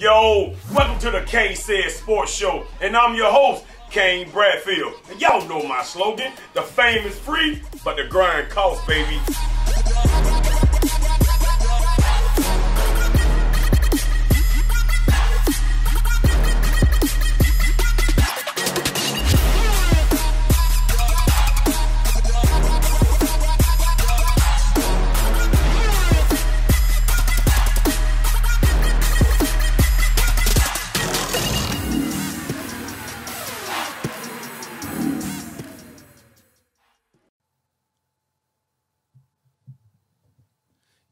Yo, welcome to the Kane Said Sports Show, and I'm your host, Kane Bradfield. And y'all know my slogan, the fame is free, but the grind costs, baby.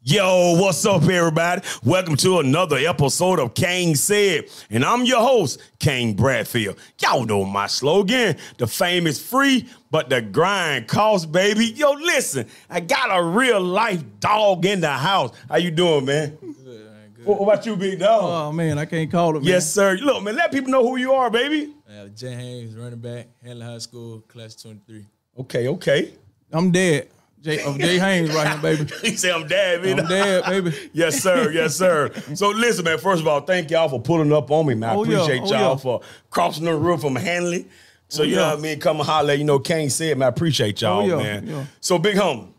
Yo, what's up, everybody? Welcome to another episode of Kane Said, and I'm your host, Kane Bradfield. Y'all know my slogan: the fame is free, but the grind costs, baby. Yo, listen, I got a real life dog in the house. How you doing, man? What, what about you, big dog? Oh man, I can't call it. Man. yes, sir. Look, man, let people know who you are, baby. Uh, Jay Haynes, running back, Handley High School, class 23. Okay, okay. I'm dead. Jay, oh, Jay Haynes right here, baby. he said I'm dad, man. I'm dead, baby. Yes, sir. Yes, sir. So listen, man. First of all, thank y'all for pulling up on me, man. I Oh, yeah. appreciate Oh, y'all yeah. for crossing the roof from Handley. So Oh, you know yeah. what I mean? Come and holler. You know, Kane said, man. I appreciate y'all, Oh, yeah. man. Yeah. So big home.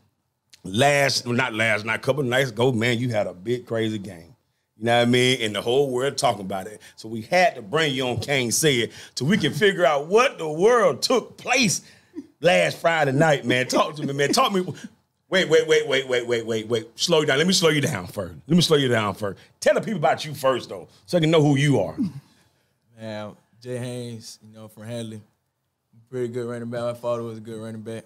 Last, well, not last night, a couple of nights ago, man, you had a big crazy game. You know what I mean? And the whole world talking about it. So we had to bring you on Kane said so we can figure out what the world took place last Friday night, man. Talk to me, man. Talk me. Wait, wait, wait, wait, wait, wait, wait, wait. Slow you down. Let me slow you down first. Let me slow you down first. Tell the people about you first, though, so they can know who you are. Man, Jay Haynes, you know, from Handley. Pretty good running back. My father was a good running back.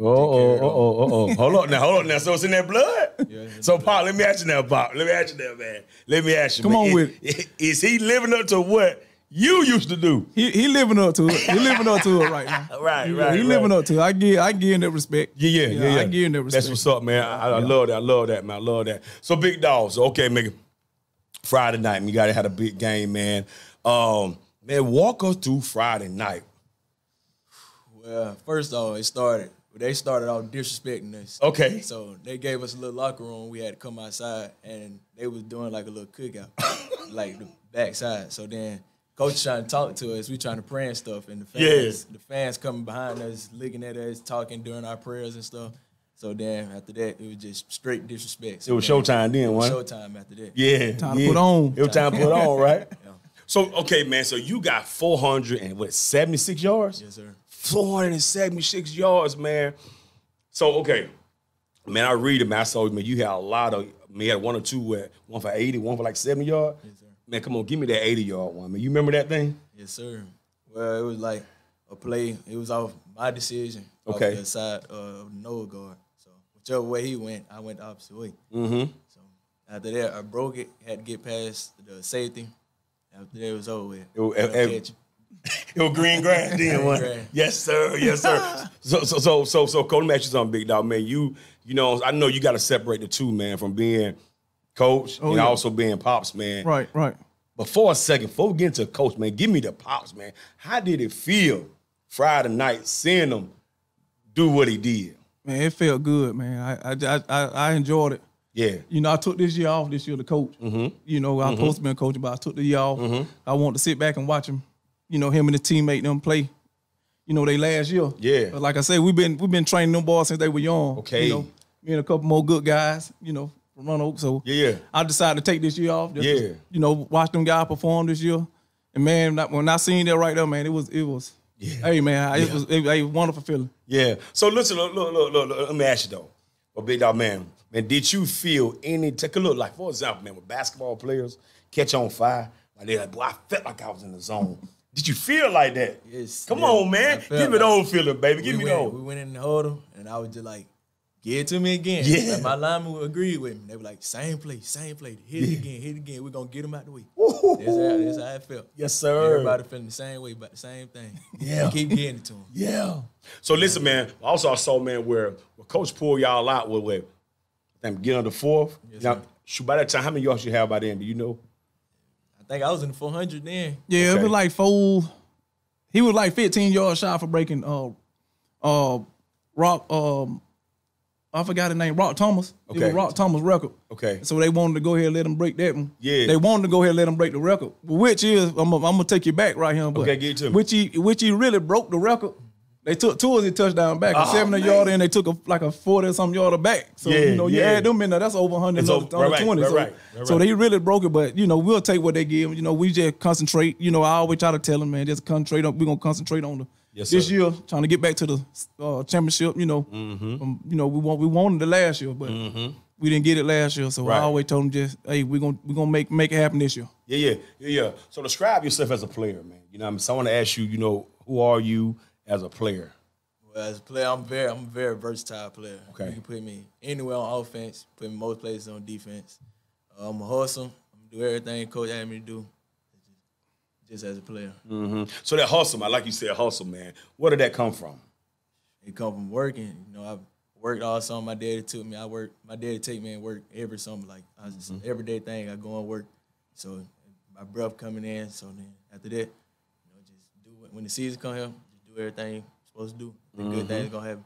Oh, oh, take care of oh, oh, oh, oh. Hold on now, hold on now. So it's in that blood? Yeah, in so, the Paul, let me ask you now, Paul. Let me ask you now, man. Let me ask you. Come man. on Is- with Is he living up to what you used to do? He he living up to it. He living up to it right now. Right, He, right, he living right. up to it. I give I give him that respect. Yeah, yeah, yeah. yeah. I give him that respect. That's what's up, man. I, I love that. I love that, man. I love that. So, big dogs. So, okay, nigga. Friday night, man, you got to have a big game, man. Um, man, walk us through Friday night. Well, first off, it started. They started off disrespecting us. Okay. So they gave us a little locker room. We had to come outside, and they was doing like a little cookout, like the backside. So then coach trying to talk to us. We trying to pray and stuff, and the fans, the fans coming behind us, looking at us, talking during our prayers and stuff. So then after that, it was just straight disrespect. It was then- showtime then, It was wasn't showtime after that. Yeah. Time to put on. It was time to put on, right? Yeah. So, okay, man. So you got 400 and what, 76 yards? Yes, sir. 476 yards, man. So, okay. Man, I read it, man. I saw, man, you had a lot of, man, you had one or two, where, one for 80, one for like 70 yards. Yes, sir. Man, come on, give me that 80 yard one, man. You remember that thing? Yes, sir. Well, it was like a play. It was off my decision. Okay. Off the side of Noah guard. So whichever way he went, I went the opposite way. Mm-hmm. So after that, I broke it. Had to get past the safety. After that, it was over with. It was- catch it. It was green grass then, one. grass. Yes, sir. Yes, sir. so, so, so, so, so, Cole, let me ask you something, big dog, man. You, you know, I know you got to separate the two, man, from being coach and yeah. also being pops, man. Right, right. But for a second, before we get into coach, man, give me the pops, man. How did it feel Friday night seeing him do what he did? Man, it felt good, man. I I I, I enjoyed it. Yeah. You know, I took this year off this year to coach. Mm-hmm. You know, I was supposed to be a coach, but I took the year off. I wanted to sit back and watch him. You know, him and his teammate them play. You know, they last year. Yeah. But like I said, we've been we've been training them boys since they were young. Okay. You know, me and a couple more good guys. You know, from Roanoke. So Yeah, yeah. I decided to take this year off. Just Yeah. To, you know, watch them guys perform this year. And man, that- when I seen that right there, man, it was it was. Yeah. Hey man, it Yeah. was it, was a wonderful feeling. Yeah. So listen, look, look, look, look, look, let me ask you though. Well, big dog man, man, did you feel any take a look like for example, man, with basketball players catch on fire, like they like, boy, I felt like I was in the zone. Did you feel like that? Yes, Come yeah, on, man. Give me the old feeling, baby. Give we me the went, we went in the huddle, and I was just like, "Give it to me again." Yeah. Like, my lineman agreed with me. They were like, "Same play, same play. Hit it again, hit it again. We're gonna get him out the way." Woo-hoo. That's how, that's how it felt. Yes, sir. Everybody feeling the same way, but the same thing. Yeah. keep getting it to him. Yeah. So listen, man. Also, I saw man where, where Coach pulled y'all out with with them get on the fourth. Yes, now, sir. shoot, by that time, how many yards you have by then? Do you know? I think I was in the 400 then. Yeah, Okay. it was like four. He was like 15 yards shy for breaking uh uh rock um I forgot his name, Rock Thomas. It Okay. was Rock Thomas record. Okay. So they wanted to go ahead and let him break that one. Yeah. They wanted to go ahead and let him break the record, which is I'm gonna, I'm gonna take you back right here. But Okay, get it to me. Which he which he really broke the record. They took two of his touchdown back, a ah, Oh, 70 man. yard, and they took a, like a 40 something yard back. So, Yeah, you know, you yeah. add them in there, that's over 100, It's another, over- right, right, 120. right, so, right, right, so they really broke it, but, you know, we'll take what they give. You know, we just concentrate. You know, I always try to tell them, man, just concentrate on, we're going to concentrate on the, Yes, this sir. year, trying to get back to the uh, championship, you know. Mm-hmm. Um, you know, we want we wanted it last year, but we didn't get it last year. So Right. I always told them just, hey, we're going to we're gonna make, make it happen this year. Yeah, yeah, yeah, yeah. So describe yourself as a player, man. You know, what I mean, someone to ask you, you know, who are you as a player? Well, as a player, I'm very, I'm a very versatile player. Okay. You can put me anywhere on offense, put me most places on defense. Uh, I'm a hustle. I'm gonna do everything coach asked me to do, just as a player. Mm-hmm. So that hustle, man, like you said, hustle, man. Where did that come from? It come from working. You know, I worked all summer. My daddy took me. I work. My daddy take me and work every summer. Like I just, Mm-hmm. everyday thing. I go and work. So my breath coming in. So then after that, you know, just do it. When the season come here, just do everything you're supposed to do. The Mm-hmm. good things gonna happen.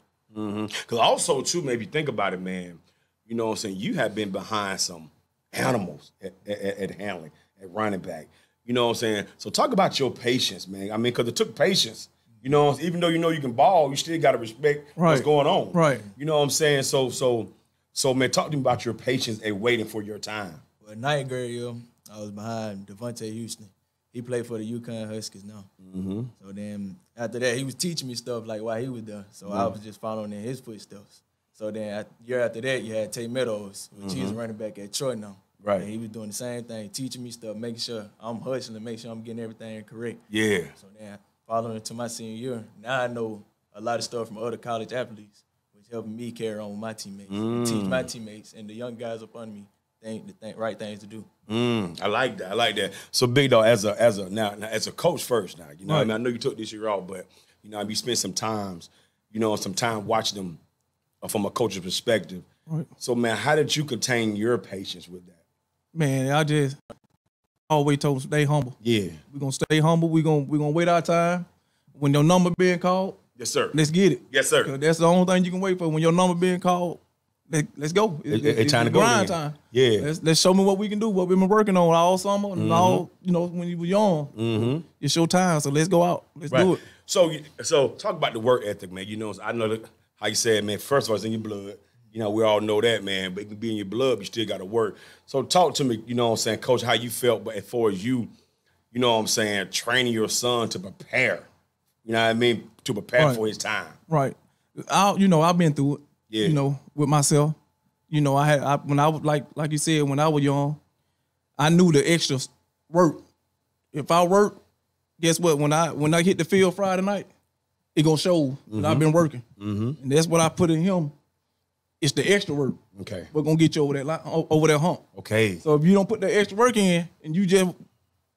Because also, too, maybe think about it, man. You know what I'm saying? You have been behind some animals at, at, at Handley, at running back. You know what I'm saying? So talk about your patience, man. I mean, because it took patience. You know, even though you know you can ball, you still got to respect what's going on. Right. You know what I'm saying? So, so, so, man, talk to me about your patience and waiting for your time. Well, ninth grade year, I was behind Devontae Houston. He played for the UConn Huskies now. Mm-hmm. So then after that, he was teaching me stuff like while he was there. So I was just following in his footsteps. So then at, year after that, you had Tay Meadows, which he's running back at Troy now. Right. And he was doing the same thing, teaching me stuff, making sure I'm hustling, make sure I'm getting everything correct. Yeah. So then following into my senior year, now I know a lot of stuff from other college athletes, which helping me carry on with my teammates, and teach my Mm. teammates and the young guys up under me think the think, right things to do. Mm, I like that. I like that. So big dog, as a as a now, now as a coach first now, you know, what I mean, I know you took this year off, but you know, you spent some times, you know, some time watching them uh, from a coach's perspective. Right. So man, how did you contain your patience with that? Man, I just always told them stay humble. Yeah. We're gonna stay humble. We're gonna we're gonna wait our time. When your number being called, Yes, sir. let's get it. Yes, sir. That's the only thing you can wait for. When your number being called, let, let's go. It- it- it's time to go grind time. Yeah. Mm-hmm. Let's, let's show me what we can do, what we've been working on all summer and all, you know, when you were young. It's your time, so let's go out. Let's do it. So, you- so talk about the work ethic, man. You know, I know that, how you said, man. First of all, it's in your blood. You know, we all know that, man. But it can be in your blood, but you still got to work. So, talk to me. You know, what I'm saying, Coach, how you felt, but as far as you, you know, what I'm saying, training your son to prepare. You know what I mean? To prepare Right. for his time. Right. I, you know, I've been through it. Yeah. You know, with myself. You know, I had I, when I was like like you said when I was young, I knew the extra work. If I work, guess what? When I when I hit the field Friday night, it gonna show that I've been working, mm-hmm. and that's what I put in him. It's the extra work. Okay. We're gonna get you over that line, over that hump. Okay. So if you don't put the extra work in, and you just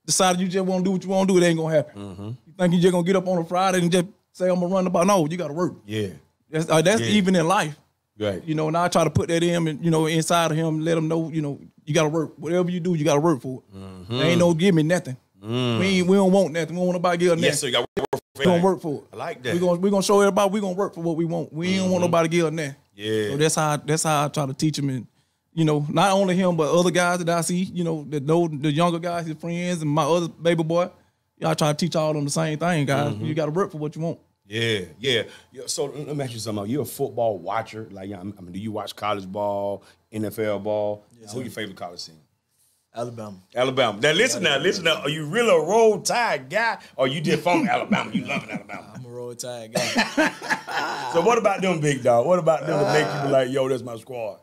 decided you just want to do what you want to do, it ain't gonna happen. Mm-hmm. You think you just gonna get up on a Friday and just say I'm gonna run the ball? No, you gotta work. yeah. That's uh, that's Yeah. even in life. Right. You know, and I try to put that in and you know, inside of him, let him know, you know, you gotta work. Whatever you do, you gotta work for it. Mm-hmm. There ain't no give me nothing. We ain't, we don't want nothing. We don't want nobody give us Mm. yes, sir. nothing. You got to work for We gonna it. work for it. I like that. Mm-hmm. We gonna we gonna show everybody we gonna work for what we want. We ain't want nobody give us nothing. Yeah. So that's how I, that's how I try to teach him and you know, not only him but other guys that I see, you know, that know the younger guys, his friends, and my other baby boy. I try to teach all of them the same thing, guys. Mm-hmm. You gotta work for what you want. Yeah, yeah. So let me ask you something. You're a football watcher. Like, I mean, do you watch college ball, NFL ball? Who your favorite college team? Alabama. Alabama. Now listen now, listen now. Are you really a roll tide guy, or you just from Alabama? You loving Alabama? I'm a roll tide guy. So what about them big dog? What about them that make you be like, yo, that's my squad?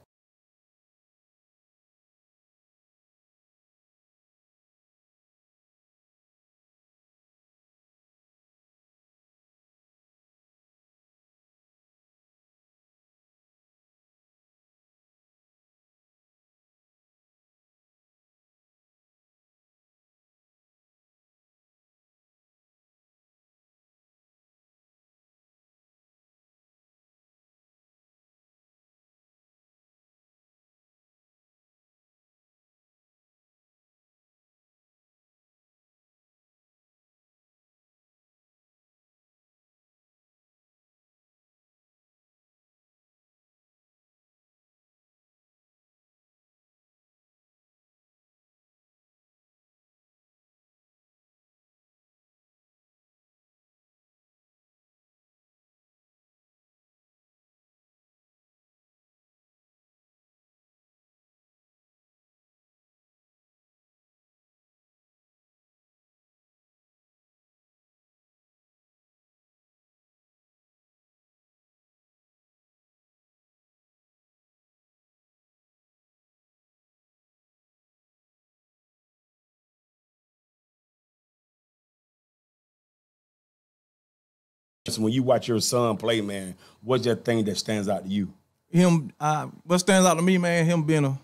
So when you watch your son play, man, what's that thing that stands out to you? Him, uh, what stands out to me, man, him being a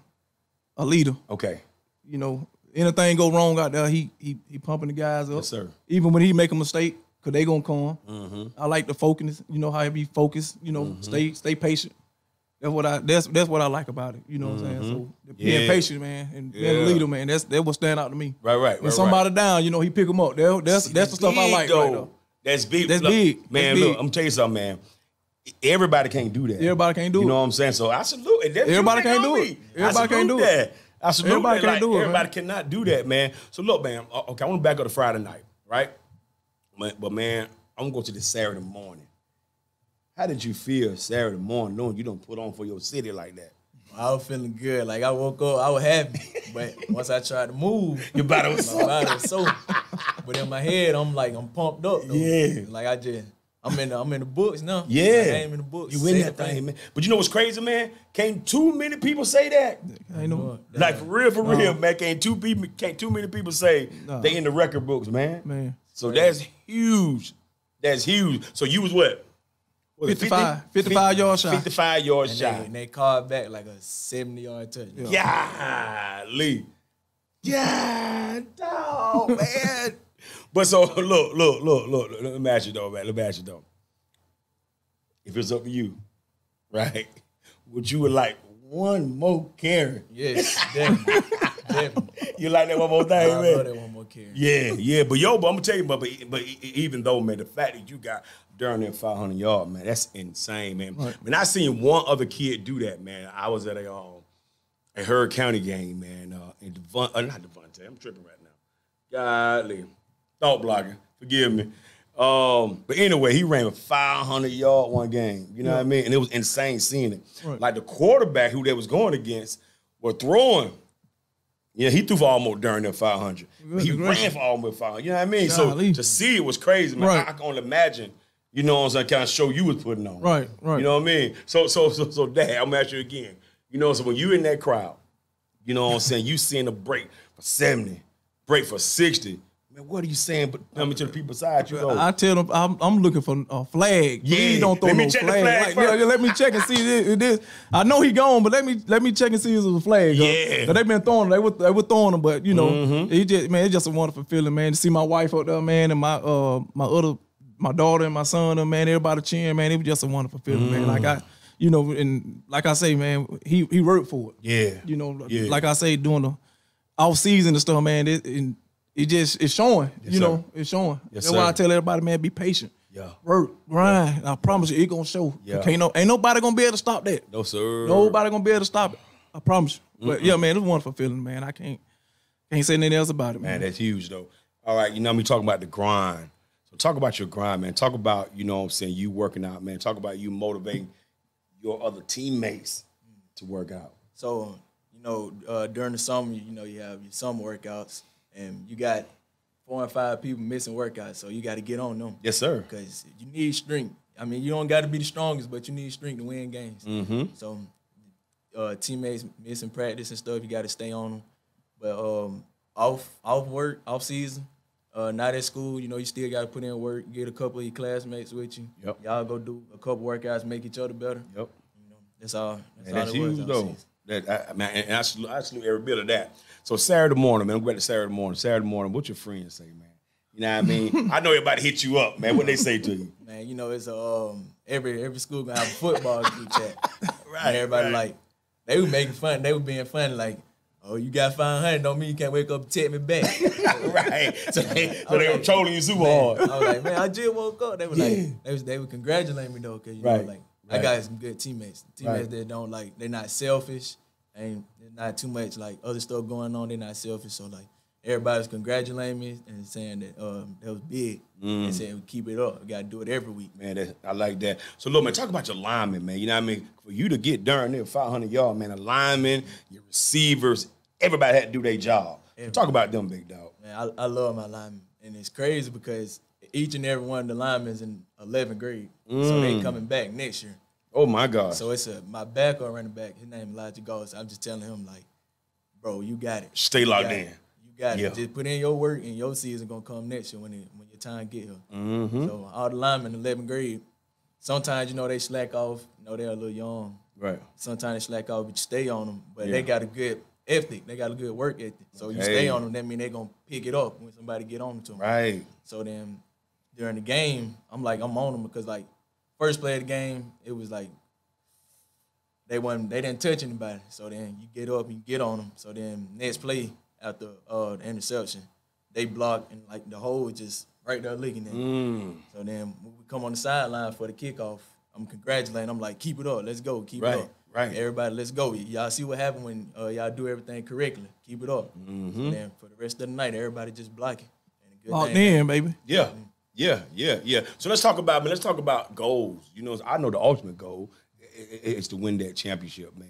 a leader. Okay. You know, anything go wrong out there, he he he pumping the guys up. Yes, sir. Even when he make a mistake, cause they gonna come. Mm-hmm. I like the focus. You know how he be focused. You know, stay stay patient. That's what I that's that's what I like about it. You know what I'm saying? So being Mm-hmm. Yeah. patient, man, and being a leader, man. That's that what stand out to me. Right, right, right When right, somebody down, you know, he pick them up. That, that's that's the stuff I like. Though. Right. That's big. That's Look, big. Man, That's look, big. I'm gonna tell you something, man. Everybody can't do that. Everybody can't do it. You know what I'm saying? So I salute it. That's Everybody can't do it. Everybody can't salute do it. that. I salute Everybody that. can't Like, do it, man. Everybody cannot do that, man. So look, man. Uh, okay, I want to back up to Friday night, right? But, but man, I'm gonna go to this Saturday morning. How did you feel Saturday morning knowing you don't put on for your city like that? I was feeling good. Like I woke up, I was happy. But once I tried to move, Your body was my body was sore. But in my head, I'm like, I'm pumped up. Though. Yeah. Like I just, I'm in, the, I'm in the books now. Yeah. I'm in the books. You in that the thing, man. But you know what's crazy, man? Can't too many people say that. Ain't no Like for real, for real, man. Can't two people, can't too many people say No. they in the record books, man. man. So that's huge. That's huge. So you was what? Was it 55 55 yard shot. 55 yard And shot. they, and they called back like a 70 yard touchdown. Golly. Yeah, dog, man. But so look, look, look, look. Let me ask you though, man. Let me ask you though. If it's up to you, right? Would you would like one more carry? Yes, definitely. definitely. You like that one more thing, I man? love that one more carry. Yeah, yeah, but yo, but I'm gonna tell you, but but, but even though, man, the fact that you got during that 500 yard, man, that's insane, man. Right. When I seen one other kid do that, man, I was at a um a Heard County game, man, uh, in Devon, uh, not Devontae, I'm tripping right now. Godly, thought blocking, forgive me. Um, but anyway, he ran a 500 yard one game. You know what I mean? And it was insane seeing it. Right. Like the quarterback who they was going against were throwing. Yeah, he threw for almost during that 500. He Goodness ran for almost 500. You know what I mean? Golly. So to see it was crazy, man. Right. I, I can only imagine, you know what I'm saying, kind of show you was putting on. Right, right. You know what I mean? So, so, so, so, Dad, I'm gonna ask you again. You know, so when you in that crowd, you know what I'm saying, you seeing a break for 70, break for 60. Man, what are you saying? But I mean, to the people beside you, though. I tell them I'm, I'm looking for a flag. Yeah, Please don't throw let me no check the flag. flag Like, first. yeah, let me check and see it, it is. I know he gone, but let me let me check and see if it's a flag. Yeah. Mm-hmm. they been throwing. They were they were throwing them, but you know, it just man, it's just a wonderful feeling, man. To see my wife up there, man, and my uh my other my daughter and my son, and man, everybody cheering, man. It was just a wonderful feeling, man. Like I, you know, and like I say, man, he he worked for it. Yeah. You know, Yeah. like I say, doing the off season and stuff, man. It, it, it just it's showing. Yes, you sir. know, it's showing. Yes, That's why. I tell everybody, man, be patient. Yeah. Work, grind. I promise you, it gonna show. Yeah. Can't no, ain't nobody gonna be able to stop that. no, sir. Nobody gonna be able to stop it. I promise you. But yeah, man, it's a wonderful feeling, man. I can't can't say anything else about it, Man, man. that's huge though. All right, you know me talking about the grind. So talk about your grind, man. Talk about, you know what I'm saying, you working out, man. Talk about you motivating your other teammates to work out. So, you know, uh, during the summer, you know, you have your summer workouts, and you got four and five people missing workouts, so you got to get on them. Yes, sir. Because you need strength. I mean, you don't got to be the strongest, but you need strength to win games. Mm-hmm. So, uh, teammates missing practice and stuff, you got to stay on them. But um, off off work, off season, uh, not at school, you know, you still got to put in work. Get a couple of your classmates with you. Yep. Y'all go do a couple workouts, make each other better. Yep. You know, that's all. That's And all that's it was huge though. season. That I, man, and I salute, I salute every bit of that. So Saturday morning, man, I'm going to Saturday morning. Saturday morning, what your friends say, man? You know what I mean? I know everybody hit you up, man. What they say to you? Man, you know, it's a um every every school gonna have a football group chat. Right, And everybody right. like they were making fun, they were being funny, like, oh, you got five hundred, don't mean you can't wake up and text me back. right. So they, so they were trolling you super Man, hard. I was like, man, I just woke up. They were Yeah. like, they was they would congratulate me though, cause you Right, know, like right. I got some good teammates. Teammates Right. that don't like they're not selfish, and there's not too much like other stuff going on. They're not selfish, so like everybody's congratulating me and saying that um that was big. Mm. And saying keep it up. We gotta do it every week. Man, that, I like that. So look, man, talk about your linemen, man. You know what I mean? For you to get darn near 500 yard, man, a lineman, your receivers, everybody had to do their job. Talk about them, big dog. Man, I, I love my linemen. And it's crazy because each and every one of the linemen in 11th grade. So Mm. they coming back next year. Oh my God. So it's a my backup running back, his name Elijah Ghost. I'm just telling him like, bro, you got it. Stay locked in. it. You got Yeah. it. Just put in your work, and your season gonna come next year when it, when your time get here. Mm-hmm. So all the linemen, 11th grade, sometimes you know they slack off. You know they're a little young. Right. Sometimes they slack off, but you stay on them. But Yeah. they got a good ethic. They got a good work ethic. So you Okay. stay on them. That mean they gonna pick it up when somebody get on to them. Right. So then during the game, I'm like I'm on them because like first play of the game, it was like they wasn't they didn't touch anybody. So then you get up and you get on them. So then next play after uh, the interception, they block and like the hole was just right there licking them. Mm. So then when we come on the sideline for the kickoff, I'm congratulating. I'm like, keep it up, let's go, keep Right, it up. right. Everybody, let's go. Y'all see what happened when uh, y'all do everything correctly. Keep it up. Mm-hmm. And then for the rest of the night, everybody just blocking. And a good Locked thing- in, baby. Yeah. Yeah, yeah, yeah. Yeah. So let's talk about man. Let's talk about goals. You know, I know the ultimate goal is to win that championship, man.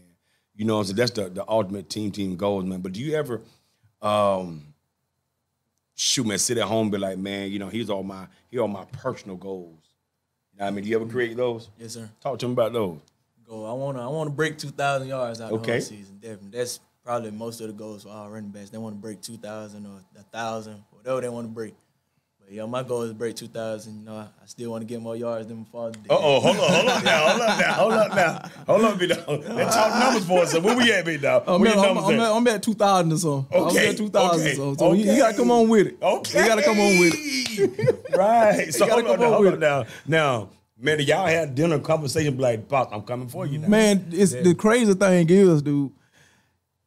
You know, so that's the the ultimate team team goals, man. But do you ever, um, shoot, man, sit at home and be like, man, you know, here's all my here are my personal goals. You know what I mean? Do you ever create those? Yes, sir. Talk to him about those. Go. I wanna I wanna break two thousand yards out Okay. the season. Definitely. That's probably most of the goals for all running backs. They want to break two thousand or a thousand, whatever they want to break. But yeah, my goal is to break two thousand. You know, I, I still want to get more yards than my father did. Uh oh, hold on, hold on now, hold up now, hold up now, hold up, big dog. Let's talk numbers for us. So where we at, big dog? I'm at, I'm, I'm at? I'm at 2,000 or so. Okay, at 2,000 okay, or so. So you, you got to come on with it. Okay. You got to come on with it. right. So hold on, come on now, hold with on now. Now, man, y'all had dinner conversation be like, Pop, I'm coming for you now. Man, it's the crazy thing is, dude,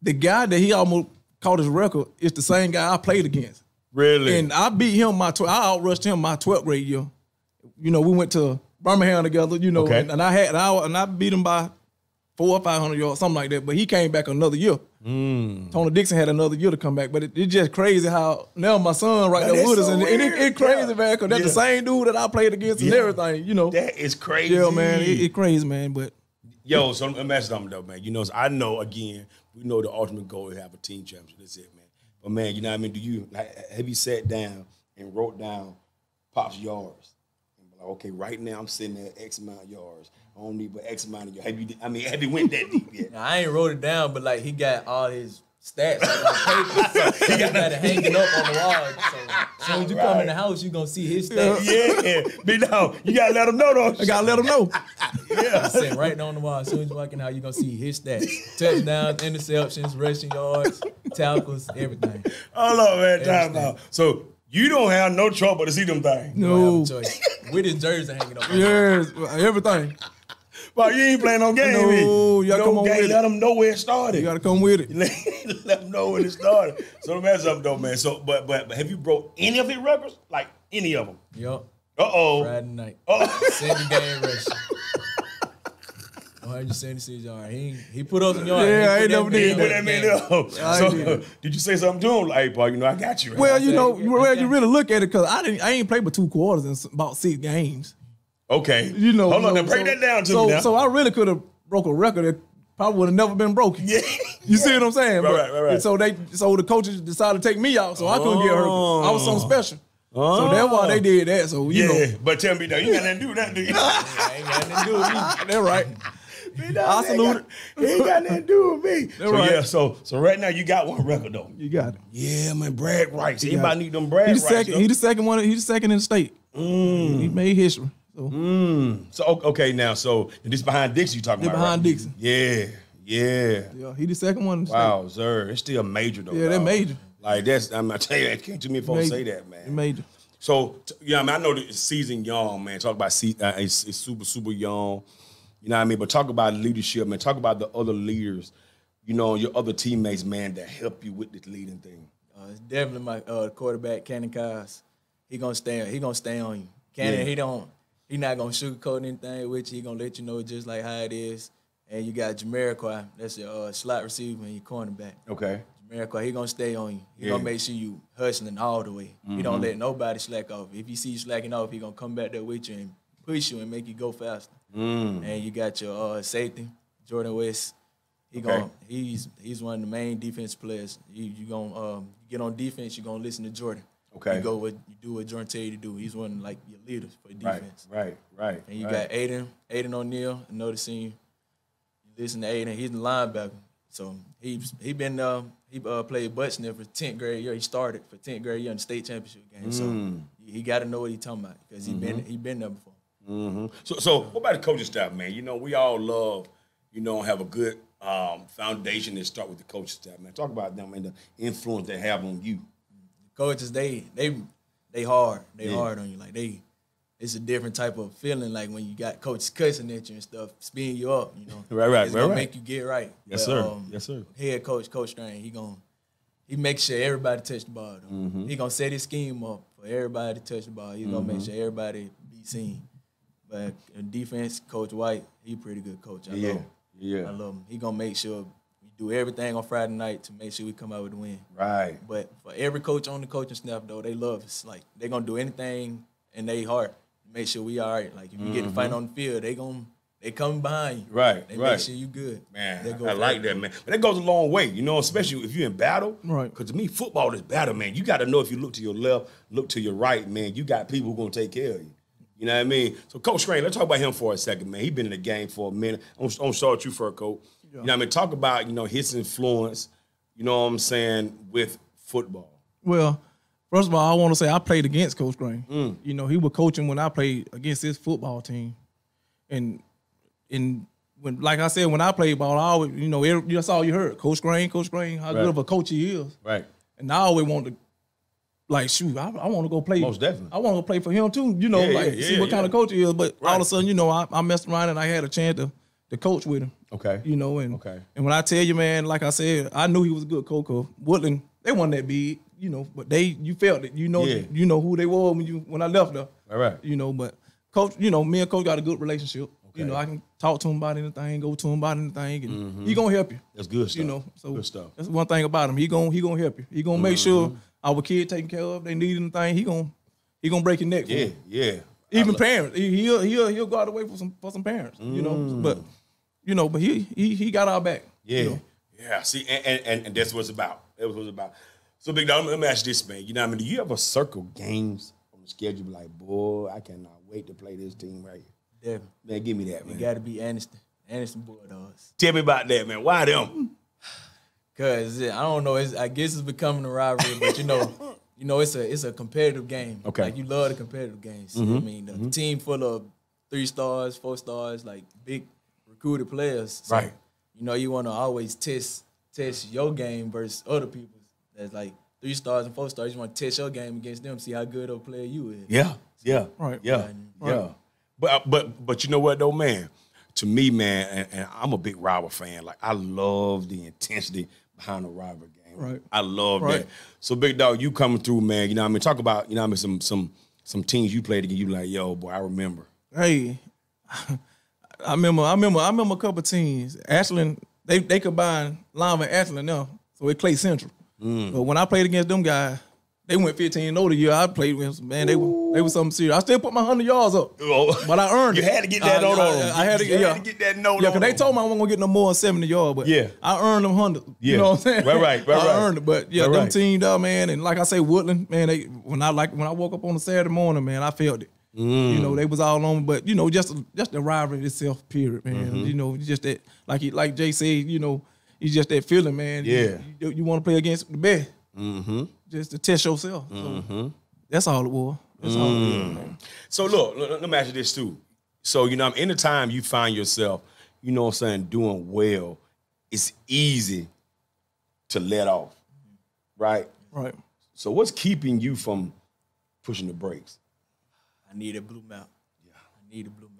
the guy that he almost caught his record is the same guy I played against. Really? And I beat him my tw- I outrushed him my 12th grade year. You know, we went to Birmingham together, you know, Okay. and, and I had and I, and I beat him by four or five hundred yards, something like that. But he came back another year. Hmm. Tony Dixon had another year to come back. But it, it's just crazy how now my son right Man, there with us. so And, it, it crazy, Yeah. man, because that's the same dude that I played against and everything, you know. that is crazy. yeah, man, it, it crazy, man. But Yo, so let me ask you something though, man. You know, I know again, we know the ultimate goal is to have a team championship. That's it, man. But man, you know what I mean? Do you like, have you sat down and wrote down Pop's yards? Like, okay, right now I'm sitting at X amount of yards. I don't need but X amount of yards. Have you? I mean, have you went that deep yet? I ain't wrote it down, but like he got all his stats like, on paper. So he got it hanging up on the wall. So as soon as you come in the house, you gonna see his stats. yeah, but dog. You gotta let them know though. I gotta let him know. yeah. Sitting right on the wall. As soon as you walk in the house, you gonna see his stats: touchdowns, interceptions, rushing yards, tackles, everything. Hold on, man. Time out. So you don't have no trouble to see them things. You don't No. have a choice. With his jersey hanging up. on Yes, everything. But you ain't playing no game. No, y'all no come game. with it. Let them know where it started. You gotta come with it. let, let them know when it started. So ask you something though, man. So, but but, but have you broke any of his records? Like any of them? Yup. Uh oh. Friday night. Oh. Seven game rush. 176 yards. He he put up some yards. Yeah, He I ain't never did that man up. So did. did you say something to him? Like, hey, Paul, you know I got you. Right? Well, you know, well, you really look at it because I didn't, I ain't played but two quarters in about six games. Okay. You know, Hold on, now break so- that down to so, me now. So I really could have broke a record that probably would have never been broken. yeah. You see what I'm saying? Right, But- right, right, right. So they, so the coaches decided to take me out, so I couldn't get hurt. I was something special. Oh. So that's why they did that. So you. Yeah, know, but tell me though, you got nothing to do with that, do you? Ain't got nothing to do with me. they're right. I salute He ain't got nothing to do with me. So right. yeah, so so right now you got one record though. You got it. Yeah, man, Brad got Everybody need them Brad He the second. though. He the second one. He the second in the state. Mm. He made history. So So okay, now so this behind Dixie you talking This about? behind right? Dixie. Yeah, yeah. yeah, he the second one. In the Wow, sir, it's still major though. Yeah, that dog. major. Like that's I'm not tell you, that can't too many folks Major. say that, state. man. Major. So t- yeah, I mean, I know the season young, man. Talk about se- uh, it's, it's super super young. You know what I mean? But talk about leadership, man. Talk about the other leaders, you know, your other teammates, man, that help you with this leading thing. Uh, it's definitely my uh, quarterback, Cannon Cos. He gonna stay. He gonna stay on you. Cannon, Yeah. he don't. He not gonna sugarcoat anything with you. He gonna let you know just like how it is. And you got Jamiroquai. That's your uh, slot receiver and your cornerback. Okay. Jamiroquai, he gonna stay on you. He Yeah. gonna make sure you hustling all the way. He Mm-hmm. don't let nobody slack off. If you see you slacking off, he gonna come back there with you and push you and make you go faster. Mm. And you got your uh, safety, Jordan West. He Okay. going he's he's one of the main defense players. You you gonna um, get on defense, you're gonna listen to Jordan. Okay. You go what you do what Jordan tell you to do. He's one of like your leaders for defense. right, right. right. And you right. got Aiden, Aiden O'Neal, another senior. You listen to Aiden, he's the linebacker. So he's he been uh, he uh, played Bucksnip for tenth grade year. He started for tenth grade year in the state championship game. So Mm. he, he got to know what he talking about because he been Mm-hmm. he been there before. Mm-hmm. So, so what about the coaching staff, man? You know, we all love, you know, have a good um, foundation that start with the coaching staff, man. Talk about them and the influence they have on you. Coaches they they they hard they Yeah. hard on you like they. It's a different type of feeling, like when you got coaches cussing at you and stuff, speeding you up. You know, Right, right, It's right, gonna right. make you get right. Yes, But, sir. Yes, sir. Head coach, Coach Strain, he gonna he makes sure everybody touch the ball. Mm-hmm. He gonna set his scheme up for everybody to touch the ball. He's gonna make Mm-hmm. sure everybody be seen. But uh, defense, Coach White, he a pretty good coach. I Yeah, love him. yeah. I love him. He gonna make sure do everything on Friday night to make sure we come out with a win. Right. But for every coach on the coaching staff, though, they love us. Like they gonna do anything in their heart to make sure we are all right. Like if you get to fight on the field, they gonna they come behind you. Mm-hmm. Right, They right. make sure you good. Man, They I, go I like that, man. But that goes a long way, you know, especially if you're in battle. Right. Because to me, football is battle, man. You got to know if you look to your left, look to your right, man, you got people who going to take care of you. You know what I mean? So, Coach Crane, let's talk about him for a second, man. He been in the game for a minute. I'm, I'm gonna start with you for a coach. You know I mean? Talk about, you know, his influence, you know what I'm saying, with football. Well, first of all, I want to say I played against Coach Green. Mm. You know, he was coaching when I played against his football team, and and when, like I said, when I played ball, I always, you know, every, that's all you heard, Coach Green, Coach Green, how Right. good of a coach he is, Right. and I always wanted to. Like shoot, I, I want to go play. Most definitely. I want to play for him too. You know, Yeah, like yeah, see yeah, what kind of coach he is. But all of a sudden, you know, I, I messed around and I had a chance to, to coach with him. Okay. You know, and Okay. and when I tell you, man, like I said, I knew he was a good coach. 'cause Woodland, they weren't that big, you know, but they you felt it. You know, Yeah. you know who they were when you when I left there. All right. You know, but coach, you know, me and coach got a good relationship. You know, I can talk to him about anything, go to him about anything, and mm-hmm. he gonna help you. That's good stuff. You know, so good stuff. that's one thing about him. He gonna he gonna help you. He gonna make sure mm-hmm. our kid taken care of. They need anything. He gonna he gonna break your neck. For Yeah, yeah. Even I parents, he, he'll he'll he'll go out the way for some for some parents. You know, mm. but you know, but he he he got our back. Yeah, you know. yeah. See, and, and, and, and that's what it's about. That's what it's about. So, Big Dog, let me ask you this, man. You know what I mean? Do you ever circle games on the schedule? Be like, boy, I cannot wait to play this team right here. Definitely. Man, give me that, You man. got to be Anderson. Anderson Bulldogs. Tell me about that, man. Why them? Cause I don't know. It's, I guess it's becoming a rivalry, but you know, you know, it's a it's a competitive game. Okay. Like you love the competitive games. I mm-hmm. mean, the mm-hmm. team full of three stars, four stars, like big recruited players. So, Right. You know, you want to always test test your game versus other people's. That's like three stars and four stars. You want to test your game against them, see how good of a player you is. Yeah, yeah, Right. yeah, Right. yeah. But uh, but but you know what though, man? To me, man, and, and I'm a big rival fan. Like I love the intensity behind the rival game. Right. I love Right. that. So, big dog, you coming through, man? You know what I mean? Talk about you know what I mean some some some teams you played against. You like, yo, boy, I remember. Hey, I remember, I remember, I remember a couple teams. Ashland, they they combined Lima and Ashland now, so it Clay Central. Mm. But when I played against them guys, they went 15 and 0 the year I played with. them. Man, they were they were something serious. I still put my hundred yards up, Oh. but I earned You it. You had to get that I, note I, on 'em. I, had to, You had to get that note Yeah, because they told me I wasn't gonna get no more than 70 yards, but Yeah. I earned them hundred. Yeah. You know what I'm saying? Right, right, right, I right. earned it, but yeah, Right, them right. teamed up, man, and like I say, Woodland, man, they when I like when I woke up on a Saturday morning, man, I felt it. Mm. You know, they was all on, but you know, just just the rivalry itself, period, man. Mm-hmm. You know, just that, like he, like Jay said, you know, it's just that feeling, man. Yeah. you, you, want to play against the best, Mm-hmm. Just to test yourself. So that's all it was. That's all it Mm. was, man. So look, let, let me ask you this too. So you know, anytime you find yourself, you know, what I'm saying, doing well, it's easy to let off, right? Right. So what's keeping you from pushing the brakes? I need a blue mount. Yeah. I need a blue mount.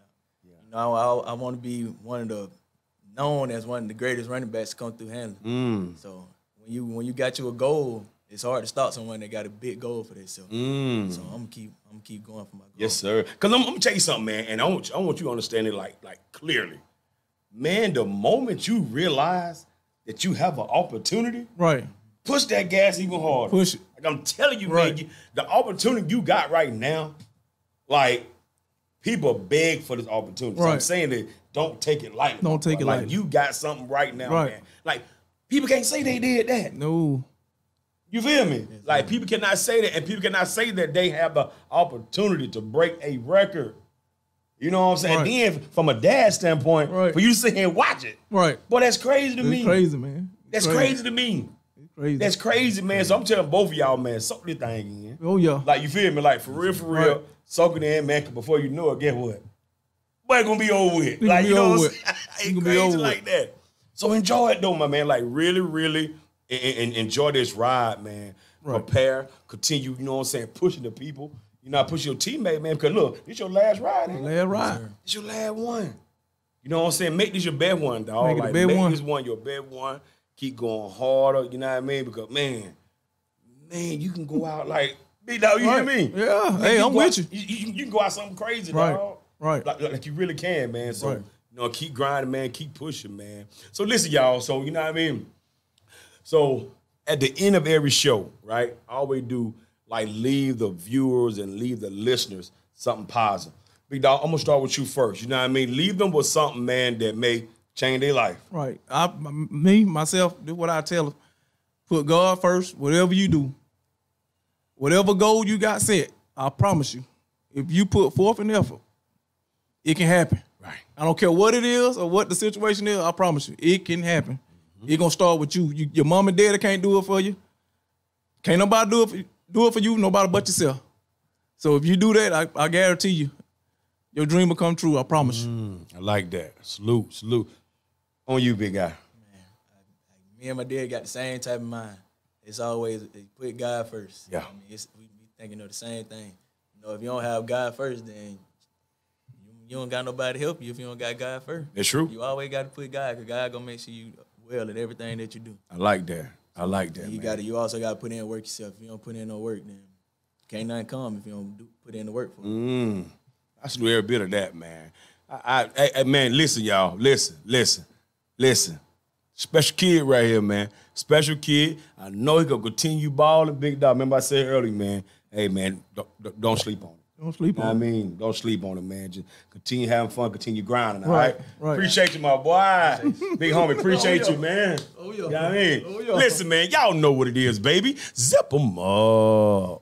You know, I, I want to be one of the known as one of the greatest running backs to come through Handley. Mm. So when you when you got you a goal, it's hard to stop someone that got a big goal for themselves. Mm. So I'm gonna keep I'm gonna keep going for my goal. Yes, sir. Cause I'm, I'm gonna tell you something, man, and I want I want you to understand it like like clearly. Man, the moment you realize that you have an opportunity, Right. push that gas even harder. Push it. Like I'm telling you, Right. man, you- the opportunity you got right now, like people beg for this opportunity. So I'm saying that don't take it lightly. Don't take it like lightly. you got something right now, Right. man. Like people can't say they did that. No. You feel me? Like people cannot say that, and people cannot say that they have the opportunity to break a record. You know what I'm saying? Right. Then, from a dad standpoint, Right. for you to sit here and watch it, Right. boy, that's crazy to It's me. crazy, man. It's That's crazy to me. Crazy. That's crazy, man. So I'm telling both of y'all, man, soak this thing in. oh yeah. Like you feel me? Like for real, for real, Right. soak it in, man. before you know it, guess what? Boy, it gonna be over with. gonna Like you know, what. I'm saying? It It's gonna be crazy over like that. So enjoy it though, my man. Like really, really, and, and enjoy this ride, man. Right. Prepare, continue. You know what I'm saying? Pushing the people. You know, push your teammate, man. Because look, this your last ride. ain't? Last ride. This your last one. You know what I'm saying? Make this your best one, dog. Make it the like, make one. this one your best one. Keep going harder. You know what I mean? Because man, man, you can go out like big dog. You Right. hear me? Yeah. Man, Hey, I'm with out- you. You, you. you can go out something crazy, Right. dog. Right. Like, like you really can, man. So Right. you know, keep grinding, man. Keep pushing, man. So listen, y'all. So you know what I mean. So at the end of every show, right, I always do like leave the viewers and leave the listeners something positive. Big dog, I'm gonna start with you first. You know what I mean? Leave them with something, man, that may change their life. Right. I, me, myself, do what I tell them. Put God first, whatever you do. Whatever goal you got set, I promise you, if you put forth an effort, it can happen. Right. I don't care what it is or what the situation is, I promise you, it can happen. It gonna start with you. you. Your mom and daddy can't do it for you. Can't nobody do it for, do it for you, nobody but yourself. So if you do that, I, I guarantee you, your dream will come true. I promise you. Mm, I like that. Salute, salute. On you, big guy. man Me and my dad got the same type of mind. It's always put God first. Yeah. I mean, it's, we be thinking of the same thing. You know, if you don't have God first, then you, you don't got nobody to help you if you don't got God first. That's true. You always got to put God, because God gonna make sure you well at everything that you do. I like that. I like that. You got to. You also got to put in work yourself. If you don't put in no work, then can't nothing come if you don't do, put in the work for it. Mm. I should do every bit of that, man. I, I, I- man, listen, y'all. Listen, listen, listen. Special kid right here, man. Special kid. I know he gonna continue balling, big dog. Remember I said earlier, man. Hey, man, don't, don't- don't sleep on it. Don't sleep You know I on it. mean? Don't sleep on it, man. Just continue having fun, continue grinding, all Right, right? right. Appreciate you, my boy. Big homie, appreciate oh, you, man. Oh, yeah. You know what I mean? Oh, yeah. Listen, man, y'all know what it is, baby. Zip them up.